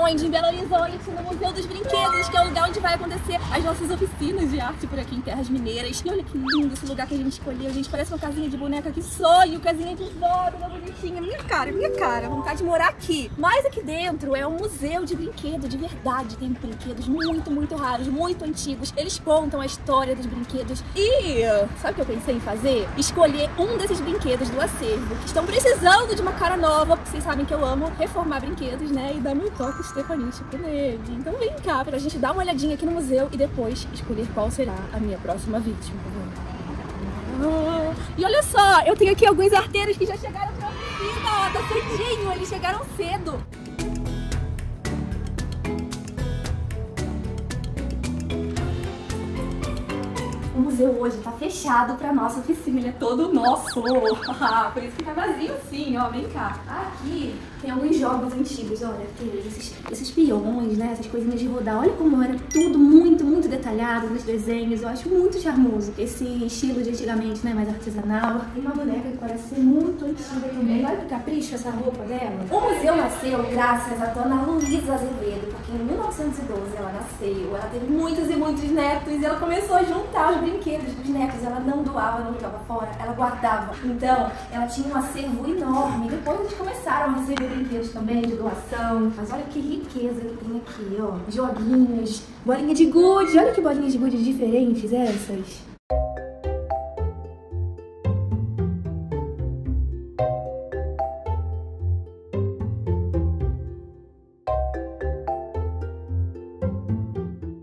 aqui aonde? Em Belo Horizonte, no Museu dos Brinquedos, que é o lugar onde vai acontecer as nossas oficinas de arte por aqui em Terras Mineiras. E olha que lindo esse lugar que a gente escolheu, gente. Parece uma casinha de boneca, que sonho, casinha de toda bonitinha. Minha cara, minha cara, vontade de morar aqui. Mas aqui dentro é um museu de brinquedo, de verdade. Tem brinquedos muito, muito raros, muito antigos. Eles contam a história dos brinquedos. E sabe o que eu pensei em fazer? Escolher um desses brinquedos do acervo, que estão precisando de uma cara nova. Vocês sabem que eu amo reformar brinquedos, né? E dar meu toque estefanístico nele. Então vem cá pra gente dar uma olhadinha aqui no museu e depois escolher qual será a minha próxima vítima. E olha só, eu tenho aqui alguns arteiros que já chegaram tá cedinho, eles chegaram cedo. O museu hoje tá fechado pra nossa oficina, ele é todo nosso. Por isso que tá vazio sim, ó, vem cá. Aqui tem alguns jogos antigos, olha, esses, esses peões, né, essas coisinhas de rodar. Olha como era tudo muito, muito detalhado nos desenhos. Eu acho muito charmoso esse estilo de antigamente, né, mais artesanal. Tem uma boneca que parece ser muito antiga também. Olha que capricho essa roupa dela. O museu nasceu graças a dona Luísa Azevedo, porque em 1912 ela nasceu. Ela teve muitos e muitos netos e ela começou a juntar os brinquedos dos netos. Ela não doava, não jogava fora, ela guardava. Então, ela tinha um acervo enorme. Depois eles começaram a receber brinquedos também de doação. Mas olha que riqueza que tem aqui, ó. Joguinhos, bolinha de gude. Olha que bolinhas de gude diferentes essas.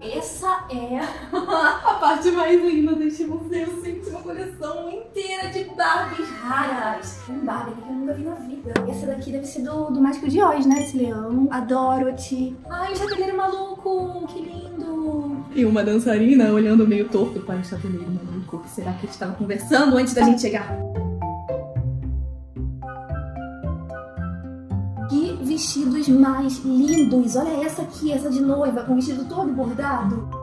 Essa é parte mais linda deste museu, gente. Uma coleção inteira de Barbies raras. Um Barbie que eu nunca vi na vida. Essa daqui deve ser do, do Mágico de Oz, né? Esse leão. A Dorothy. Ai, o chapeleiro maluco. Que lindo. E uma dançarina olhando meio torto para o chapeleiro maluco. Será que eles estavam conversando antes da gente chegar? Que vestidos mais lindos! Olha essa aqui, essa de noiva, com o vestido todo bordado.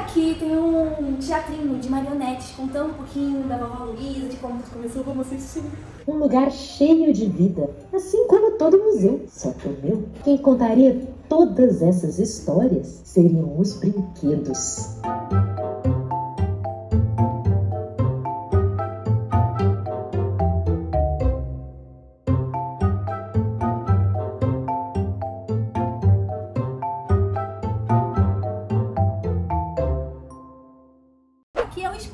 Aqui tem um teatrinho de marionetes contando um pouquinho da vovó Luísa, de como tudo começou, como assistir. Um lugar cheio de vida, assim como todo museu. Só que o meu, quem contaria todas essas histórias seriam os brinquedos.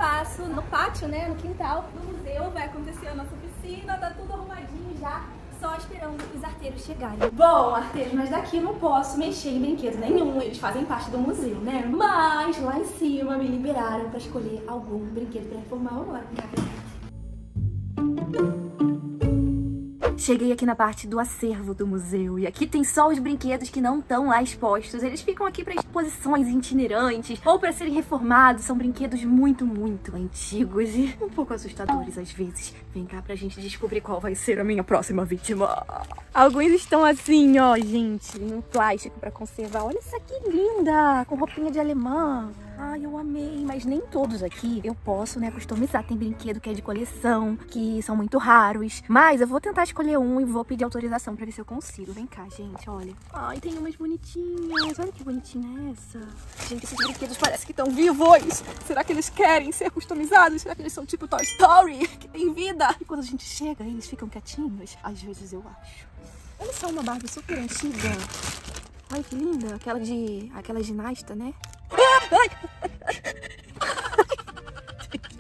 Espaço, no pátio, né, no quintal do museu, vai acontecer a nossa oficina, tá tudo arrumadinho já, só esperando os arteiros chegarem. Bom, arteiros, mas daqui não posso mexer em brinquedo nenhum, eles fazem parte do museu, né? Mas lá em cima me liberaram pra escolher algum brinquedo pra reformar agora. Cheguei aqui na parte do acervo do museu e aqui tem só os brinquedos que não estão lá expostos. Eles ficam aqui para exposições itinerantes ou para serem reformados. São brinquedos muito, muito antigos e um pouco assustadores às vezes. Vem cá pra gente descobrir qual vai ser a minha próxima vítima. Alguns estão assim, ó, gente, no plástico para conservar. Olha essa que linda, com roupinha de alemã. Ai, eu amei, mas nem todos aqui eu posso, né, customizar. Tem brinquedo que é de coleção, que são muito raros. Mas eu vou tentar escolher um e vou pedir autorização pra ver se eu consigo. Vem cá, gente, olha. Ai, tem umas bonitinhas. Olha que bonitinha é essa. Gente, esses brinquedos parecem que estão vivos. Será que eles querem ser customizados? Será que eles são tipo Toy Story, que tem vida? E quando a gente chega, eles ficam quietinhos? Às vezes eu acho. Olha só uma Barbie super antiga. Ai, que linda. Aquela de... Aquela ginasta, né?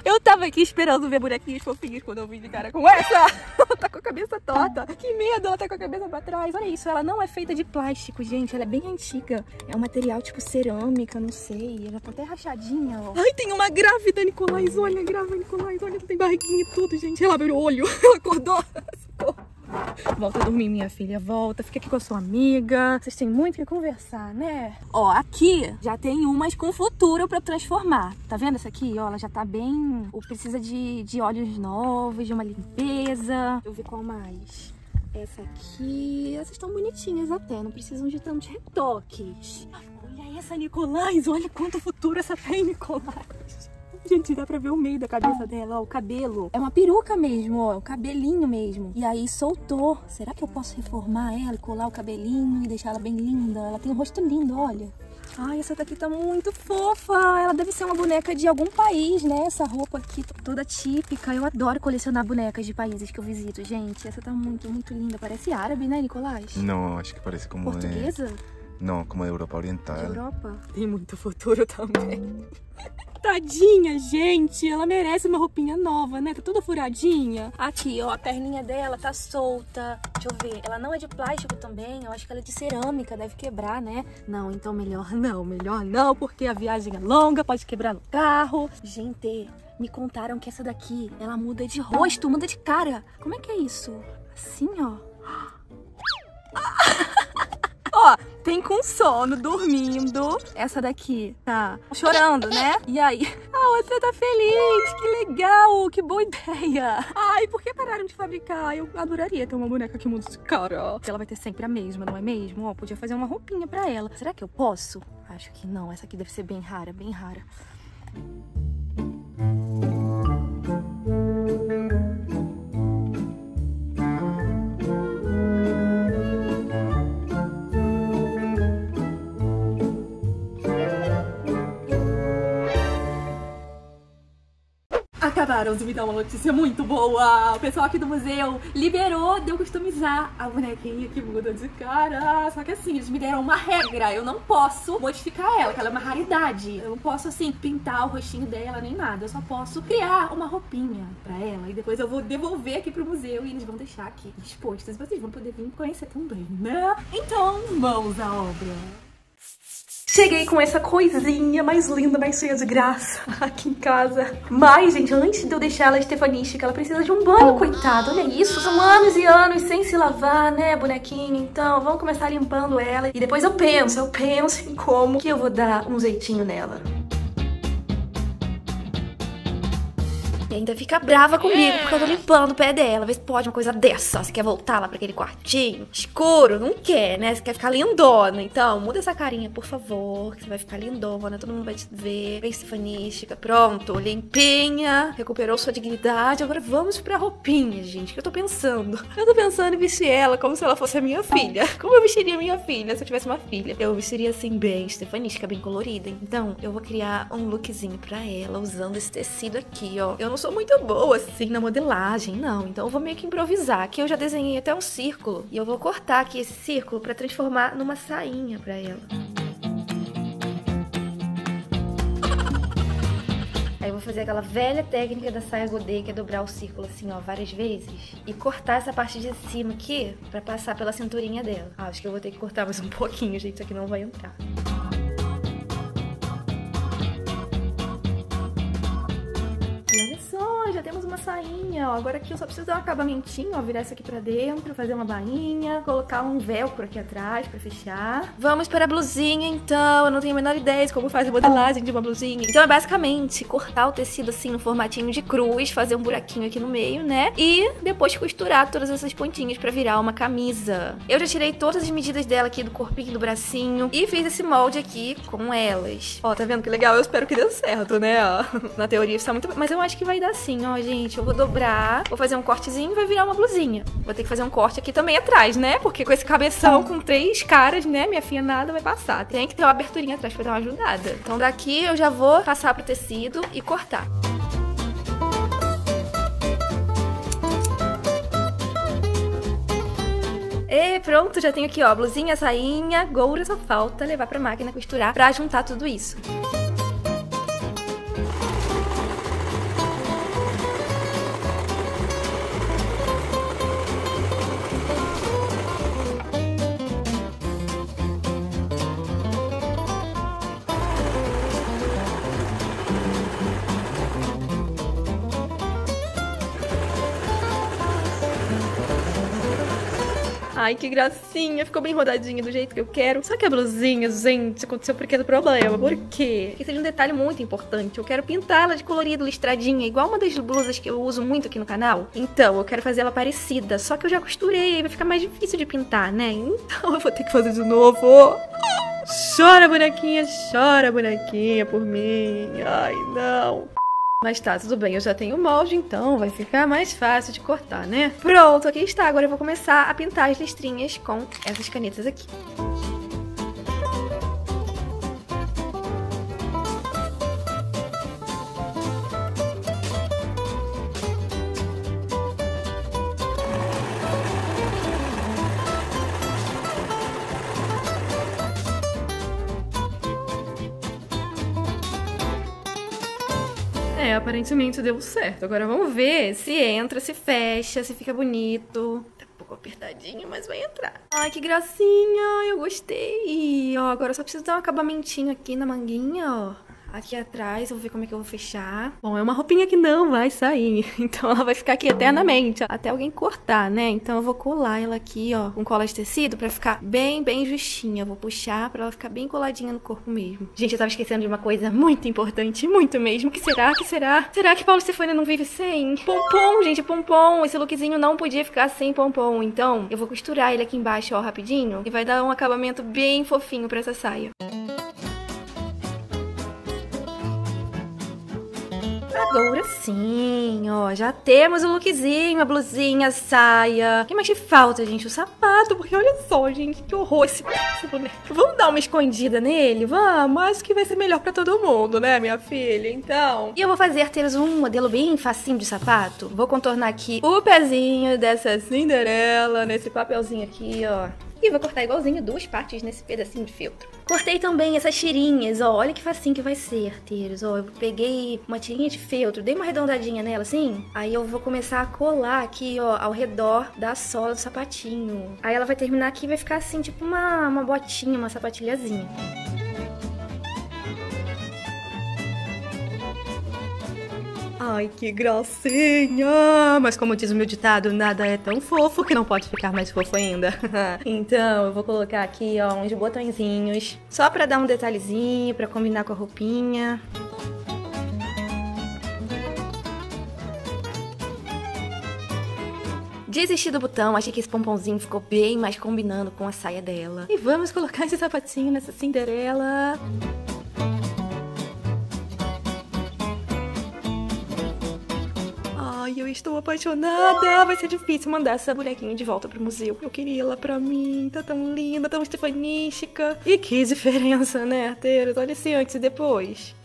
Eu tava aqui esperando ver bonequinhos fofinhos quando eu vim de cara com essa. Ela tá com a cabeça torta. Que medo, ela tá com a cabeça pra trás. Olha isso, ela não é feita de plástico, gente. Ela é bem antiga. É um material tipo cerâmica, não sei. Ela tá até rachadinha, ó. Ai, tem uma grávida, Nicolás. Olha, grávida, Nicolás. Olha, tem barriguinha e tudo, gente. Ela abriu o olho. Ela acordou. Socorro. Volta a dormir, minha filha, volta. Fica aqui com a sua amiga. Vocês têm muito que conversar, né? Ó, aqui já tem umas com futuro pra transformar. Tá vendo essa aqui? Ó, ela já tá bem... Precisa de, de óleos novos, de uma limpeza. Deixa eu ver qual mais. Essa aqui... Essas estão bonitinhas até, não precisam de tantos retoques. Olha essa, Nicolás. Olha quanto futuro essa tem, Nicolás. Gente, dá pra ver o meio da cabeça dela, ó, o cabelo. É uma peruca mesmo, ó, o cabelinho mesmo. E aí soltou. Será que eu posso reformar ela colar o cabelinho e deixar ela bem linda? Ela tem um rosto lindo, olha. Ai, essa daqui tá muito fofa. Ela deve ser uma boneca de algum país, né? Essa roupa aqui toda típica. Eu adoro colecionar bonecas de países que eu visito, gente. Essa tá muito, muito linda. Parece árabe, né, Nicolás? Não, acho que parece como Portuguesa? É... Não, como a Europa Oriental. Europa? Tem muito futuro também. Tadinha, gente. Ela merece uma roupinha nova, né? Tá toda furadinha. Aqui, ó, a perninha dela tá solta. Deixa eu ver. Ela não é de plástico também. Eu acho que ela é de cerâmica. Deve quebrar, né? Não, então melhor não. Melhor não, porque a viagem é longa. Pode quebrar no carro. Gente, me contaram que essa daqui, ela muda de rosto, muda de cara. Como é que é isso? Assim, ó. Tem com sono, dormindo. Essa daqui tá chorando, né? E aí, a outra tá feliz. Que legal, que boa ideia. Ai, por que pararam de fabricar? Eu adoraria ter uma boneca que muda de cara. Ela vai ter sempre a mesma, não é mesmo? Ó, podia fazer uma roupinha pra ela. Será que eu posso? Acho que não. Essa aqui deve ser bem rara, bem rara. De me dar uma notícia muito boa. O pessoal aqui do museu liberou de eu customizar a bonequinha que muda de cara. Só que assim, eles me deram uma regra. Eu não posso modificar ela, que ela é uma raridade. Eu não posso, assim, pintar o rostinho dela nem nada. Eu só posso criar uma roupinha pra ela. E depois eu vou devolver aqui pro museu e eles vão deixar aqui expostas. Vocês vão poder vir conhecer também, né? Então, vamos à obra. Cheguei com essa coisinha mais linda, mais cheia de graça aqui em casa. Mas, gente, antes de eu deixar ela estefanística, ela precisa de um banho, coitada. Olha isso, são anos e anos sem se lavar, né, bonequinha? Então, vamos começar limpando ela. E depois eu penso, eu penso em como que eu vou dar um jeitinho nela. Ainda fica brava comigo porque eu tô limpando o pé dela. Vê se pode uma coisa dessa. Você quer voltar lá pra aquele quartinho escuro? Não quer, né? Você quer ficar lindona. Então, muda essa carinha, por favor. Que você vai ficar lindona. Todo mundo vai te ver. Bem estefanística. Pronto. Limpinha. Recuperou sua dignidade. Agora vamos pra roupinha, gente. que eu tô pensando? Eu tô pensando em vestir ela como se ela fosse a minha filha. Como eu vestiria minha filha se eu tivesse uma filha? Eu vestiria assim, bem estefanística, bem colorida. Então, eu vou criar um lookzinho pra ela usando esse tecido aqui, ó. Eu não sou sou muito boa assim na modelagem, não. Então eu vou meio que improvisar. Aqui eu já desenhei até um círculo e eu vou cortar aqui esse círculo para transformar numa sainha para ela. Aí eu vou fazer aquela velha técnica da saia godê, que é dobrar o círculo assim, ó, várias vezes. E cortar essa parte de cima aqui, pra passar pela cinturinha dela. Ah, acho que eu vou ter que cortar mais um pouquinho, gente, isso aqui não vai entrar. Temos uma sainha, ó. Agora aqui eu só preciso dar um acabamentinho, ó. Virar isso aqui pra dentro, fazer uma bainha, colocar um velcro aqui atrás pra fechar. Vamos para a blusinha, então. Eu não tenho a menor ideia de como faz a modelagem de uma blusinha. Então é basicamente cortar o tecido assim no formatinho de cruz, fazer um buraquinho aqui no meio, né? E depois costurar todas essas pontinhas pra virar uma camisa. Eu já tirei todas as medidas dela aqui do corpinho, do bracinho e fiz esse molde aqui com elas. Ó, tá vendo que legal? Eu espero que dê certo, né? Ó, na teoria está muito... Mas eu acho que vai dar sim, ó gente, eu vou dobrar, vou fazer um cortezinho e vai virar uma blusinha. Vou ter que fazer um corte aqui também atrás, né? Porque com esse cabeção, com três caras, né? Minha filha nada vai passar. Tem que ter uma aberturinha atrás pra dar uma ajudada. Então daqui eu já vou passar pro tecido e cortar. E pronto, já tenho aqui, ó, blusinha, sainha, goura, só falta levar pra máquina costurar pra juntar tudo isso. Ai, que gracinha. Ficou bem rodadinha do jeito que eu quero. Só que a blusinha, gente, aconteceu um pequeno problema. Por quê? Porque seria um detalhe muito importante. Eu quero pintá-la de colorido, listradinha, igual uma das blusas que eu uso muito aqui no canal. Então, eu quero fazer ela parecida. Só que eu já costurei, vai ficar mais difícil de pintar, né? Então eu vou ter que fazer de novo. Chora, bonequinha, chora, bonequinha, por mim. Ai, não. Mas tá, tudo bem, eu já tenho o molde, então vai ficar mais fácil de cortar, né? Pronto, aqui está. Agora eu vou começar a pintar as listrinhas com essas canetas aqui. Aparentemente deu certo. Agora vamos ver se entra, se fecha, se fica bonito. Tá um pouco apertadinho, mas vai entrar. Ai, que gracinha! Eu gostei! Ó, agora só preciso dar um acabamentinho aqui na manguinha, ó. Aqui atrás, eu vou ver como é que eu vou fechar. Bom, é uma roupinha que não vai sair. Então ela vai ficar aqui eternamente, até alguém cortar, né? Então eu vou colar ela aqui, ó, com cola de tecido pra ficar bem, bem justinha. Eu vou puxar pra ela ficar bem coladinha no corpo mesmo. Gente, eu tava esquecendo de uma coisa muito importante, muito mesmo. Que será? Que será? Será que Paulo Stefania não vive sem? Pompom, gente, pompom. Esse lookzinho não podia ficar sem pompom. Então, eu vou costurar ele aqui embaixo, ó, rapidinho. E vai dar um acabamento bem fofinho pra essa saia. Agora sim, ó, já temos o lookzinho, a blusinha, a saia. O que mais que falta, gente? O sapato, porque olha só, gente, que horror esse, boneco. Vamos dar uma escondida nele? Vamos, acho que vai ser melhor pra todo mundo, né, minha filha? Então... E eu vou fazer ter um modelo bem facinho de sapato. Vou contornar aqui o pezinho dessa Cinderela, nesse papelzinho aqui, ó. E vou cortar igualzinho duas partes nesse pedacinho de feltro. Cortei também essas tirinhas, ó. Olha que facinho que vai ser, arteiros. Ó, eu peguei uma tirinha de feltro, dei uma arredondadinha nela, assim. Aí eu vou começar a colar aqui, ó, ao redor da sola do sapatinho. Aí ela vai terminar aqui e vai ficar assim, tipo uma, uma botinha, uma sapatilhazinha. Ai, que gracinha! Mas como diz o meu ditado, nada é tão fofo que não pode ficar mais fofo ainda. então, eu vou colocar aqui, ó, uns botõezinhos. Só pra dar um detalhezinho, pra combinar com a roupinha. Desisti do botão, achei que esse pomponzinho ficou bem mais combinando com a saia dela. E vamos colocar esse sapatinho nessa Cinderela. Ai, eu estou apaixonada. Vai ser difícil mandar essa bonequinha de volta pro museu. Eu queria ela pra mim. Tá tão linda, tão estefanística. E que diferença, né, arteiros? Olha esse antes e depois.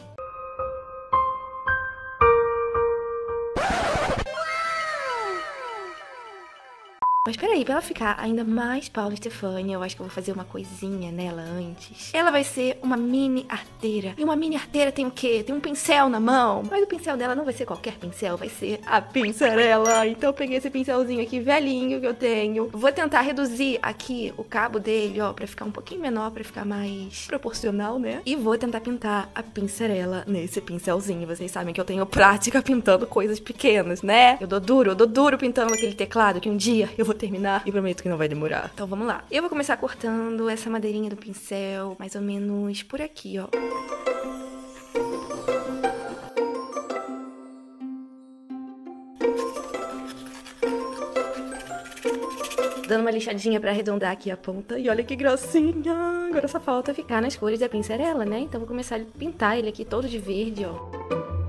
Mas peraí, pra ela ficar ainda mais Paula Stefania, eu acho que eu vou fazer uma coisinha nela antes. Ela vai ser uma mini arteira. E uma mini arteira tem o quê? Tem um pincel na mão. Mas o pincel dela não vai ser qualquer pincel, vai ser a pincerela. Então eu peguei esse pincelzinho aqui velhinho que eu tenho. Vou tentar reduzir aqui o cabo dele, ó, pra ficar um pouquinho menor, pra ficar mais proporcional, né? E vou tentar pintar a pincerela nesse pincelzinho. Vocês sabem que eu tenho prática pintando coisas pequenas, né? Eu dou duro, eu dou duro pintando aquele teclado que um dia eu vou terminar e prometo que não vai demorar. Então vamos lá. Eu vou começar cortando essa madeirinha do pincel, mais ou menos por aqui, ó. Dando uma lixadinha pra arredondar aqui a ponta. E olha que gracinha! Agora só falta ficar nas cores da pincerela, né? Então vou começar a pintar ele aqui todo de verde, ó.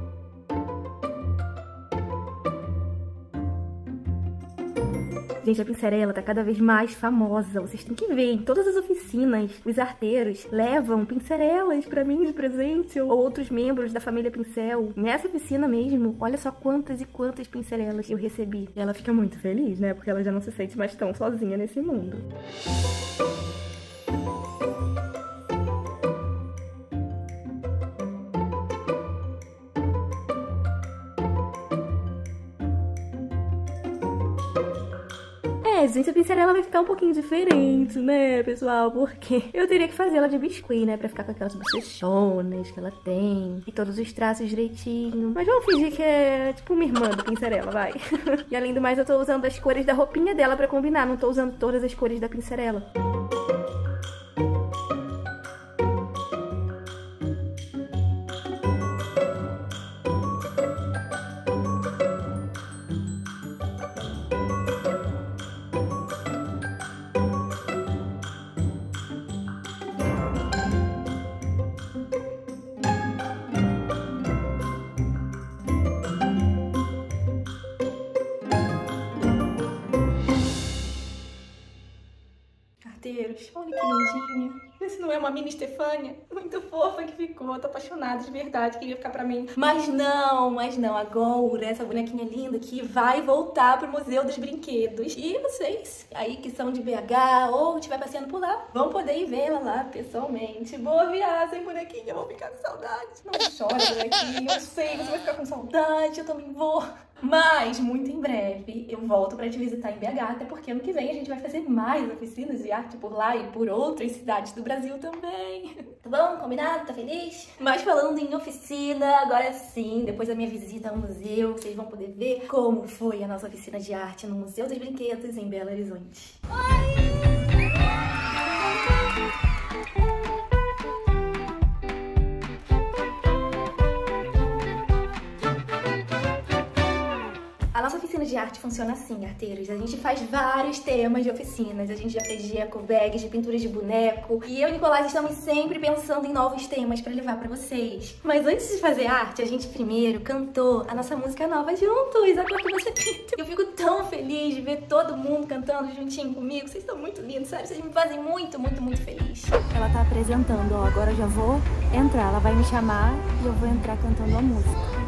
Gente, a pincerela tá cada vez mais famosa. Vocês têm que ver. Em todas as oficinas, os arteiros levam pincerelas pra mim de presente ou outros membros da família Pincel. Nessa oficina mesmo, olha só quantas e quantas pincerelas eu recebi. E ela fica muito feliz, né? Porque ela já não se sente mais tão sozinha nesse mundo. É, gente, a pincerela vai ficar um pouquinho diferente, né, pessoal? Porque eu teria que fazer ela de biscuit, né? Pra ficar com aquelas bochechonas que ela tem. E todos os traços direitinho. Mas vamos fingir que é tipo uma irmã da pincerela, vai. e além do mais, eu tô usando as cores da roupinha dela pra combinar. Não tô usando todas as cores da pincerela. arteiros. Não é uma mini Stefânia? Muito fofa Tô apaixonada de verdade. Queria ficar pra mim. Mas não, mas não. Agora, essa bonequinha linda aqui vai voltar pro Museu dos Brinquedos. E vocês aí que são de BH ou estiver passeando por lá, vão poder ir vê-la lá pessoalmente. Boa viagem, bonequinha. Eu vou ficar com saudade. Não chora, bonequinha. Eu sei, você vai ficar com saudade. Eu também vou. Mas, muito em breve, eu volto pra te visitar em BH, até porque ano que vem a gente vai fazer mais oficinas de arte por lá e por outras cidades do Brasil também. Tá bom? Combinado? Tá feliz? Mas falando em oficina, agora sim, depois da minha visita ao museu, vocês vão poder ver como foi a nossa oficina de arte no Museu dos Brinquedos em Belo Horizonte. A de arte funciona assim, arteiros. A gente faz vários temas de oficinas. A gente já fez de eco bags, de pinturas de boneco. E eu e Nicolás estamos sempre pensando em novos temas pra levar pra vocês. Mas antes de fazer arte, a gente primeiro cantou a nossa música nova juntos, a cor que você pinta. Eu fico tão feliz de ver todo mundo cantando juntinho comigo. Vocês estão muito lindos, sério. Vocês me fazem muito, muito, muito feliz. Ela tá apresentando, ó. Agora eu já vou entrar. Ela vai me chamar e eu vou entrar cantando a música.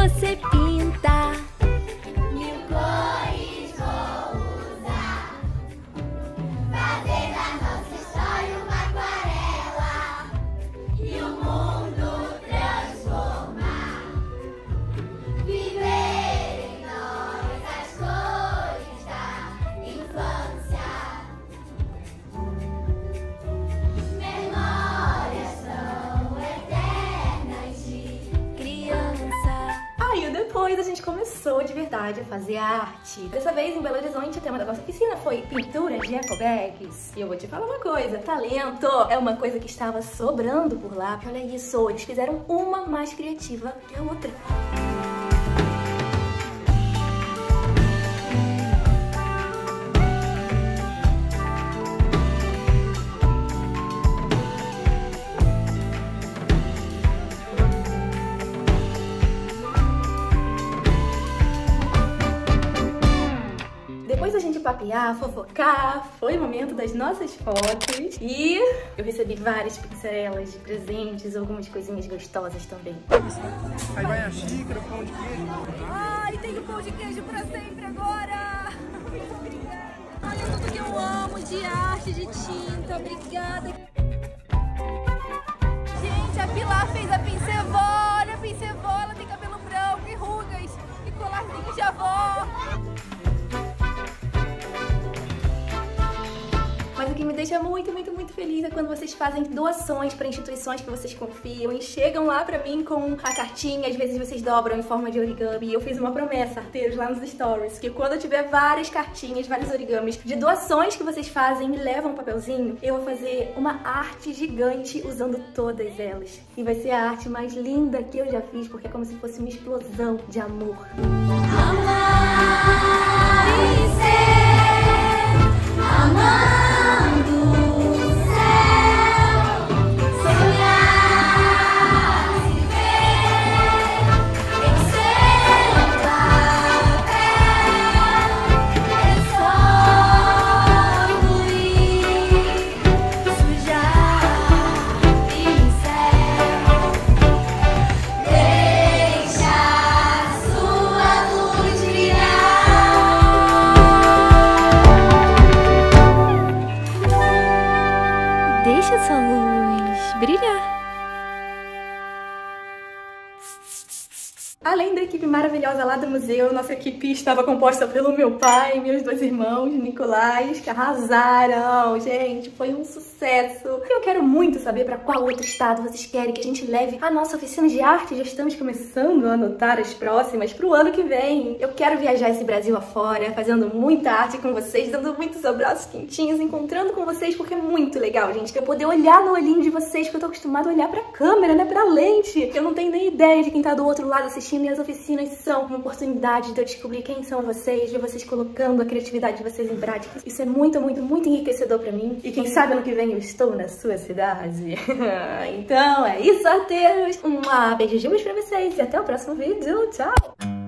Você pinta. De verdade fazer arte. Dessa vez em Belo Horizonte o tema da nossa oficina foi pintura de eco bags. E eu vou te falar uma coisa, talento é uma coisa que estava sobrando por lá. Olha isso, eles fizeram uma mais criativa que a outra. Papear, fofocar, foi o momento das nossas fotos. E eu recebi várias pincelas de presentes, algumas coisinhas gostosas também. Aí vai a xícara, o pão de queijo. Ai, tenho pão de queijo pra sempre agora! Muito obrigada! Olha tudo que eu amo de arte, de tinta, obrigada! Gente, a Pilar fez a pincevó! Olha a pincevó, ela tem cabelo branco e rugas e colarzinho de avó! Deixa muito, muito, muito feliz é quando vocês fazem doações para instituições que vocês confiam e chegam lá pra mim com a cartinha, às vezes vocês dobram em forma de origami. E eu fiz uma promessa, arteiros, lá nos stories, que quando eu tiver várias cartinhas, vários origamis de doações que vocês fazem e levam um papelzinho, eu vou fazer uma arte gigante usando todas elas. E vai ser a arte mais linda que eu já fiz, porque é como se fosse uma explosão de amor. Amar e ser amando Além da equipe maravilhosa lá do museu, nossa equipe estava composta pelo meu pai e meus dois irmãos, Nicolás, que arrasaram. Gente, foi um sucesso. Eu quero muito saber para qual outro estado vocês querem que a gente leve a nossa oficina de arte. Já estamos começando a anotar as próximas para o ano que vem. Eu quero viajar esse Brasil afora, fazendo muita arte com vocês, dando muitos abraços quentinhos, encontrando com vocês, porque é muito legal, gente, eu poder olhar no olhinho de vocês, que eu tô acostumada a olhar pra câmera, né, pra lente. Eu não tenho nem ideia de quem tá do outro lado assistindo as oficinas são uma oportunidade de eu descobrir quem são vocês, de vocês colocando a criatividade de vocês em prática. Isso é muito, muito, muito enriquecedor pra mim. E quem sabe ano que vem eu estou na sua cidade. então é isso, arteiros. Um beijinhos pra vocês e até o próximo vídeo. Tchau!